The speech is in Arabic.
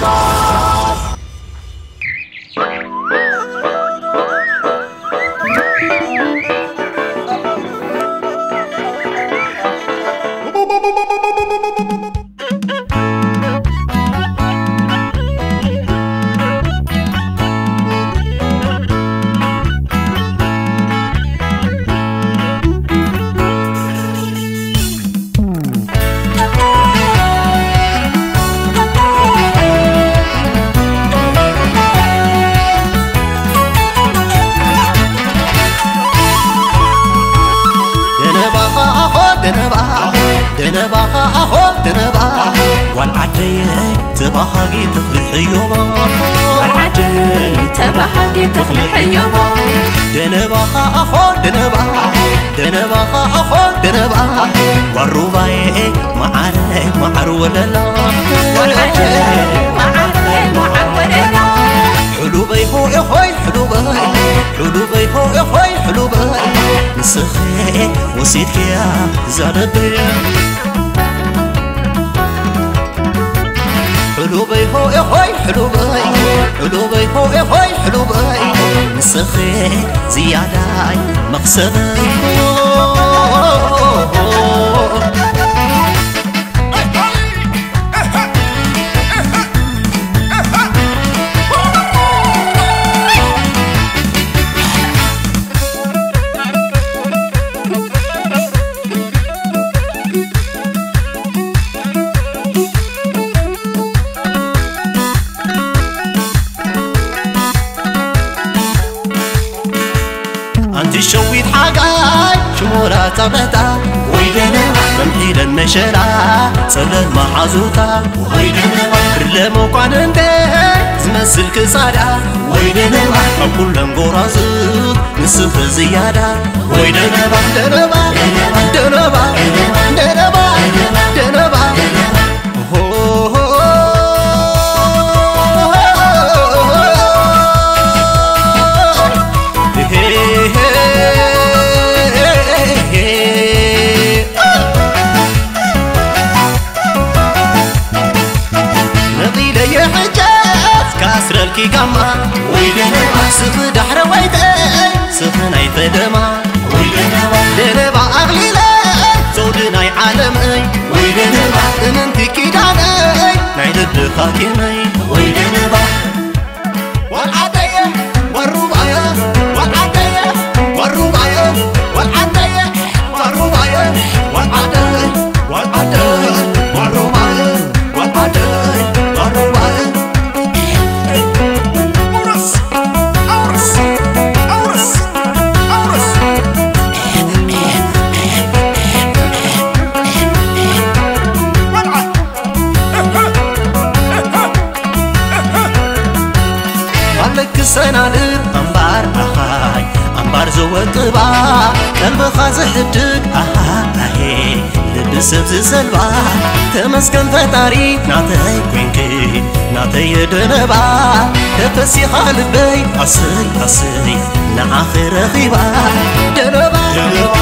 Có دنبا أخو دنبا والعدي تبهاجي تخلي حيوما والعدي تبهاجي تخلي حيوما دنبا أخو دنبا دنبا دنبا والرباي معاري معر وللا والعدي معاري معر وللا حلوبي هو إخوي حلوبي حلوبي هو إخوي حلوبي نسخي وسيدك يا زربي حلوبي هو إخوي حلوبي حلوبي هو إخوي حلوبي نسخي زيادة مقصدي أنت شمورة طبتا. ويدنا بمحيل النشرة صلى المحازوتا ويدنا برلمو قان انت. زمسل كصادا ويدنا أقول لهم قرازت نصف زيادة. ويدنا ويدنا سف دحر ويتي سف ناي فدما ويدنا دنبا أغليلا زودناي عالمي ويدنا انتي أنبار زوت طبا قلبك زحدك أهاي لبسب زسلبا تمسكن فتاري ناتي كوينكي ناتي يدنبا تفسي خالبي أصي أصي نعاخر خيبا دنبا دنبا